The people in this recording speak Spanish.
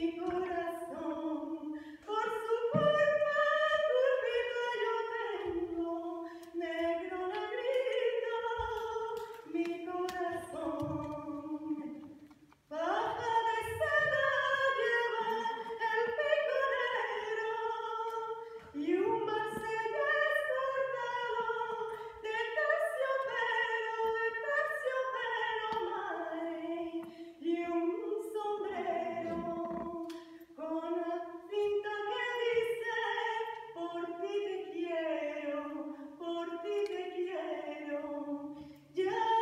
we. Por ti te quiero, por ti te quiero. Ya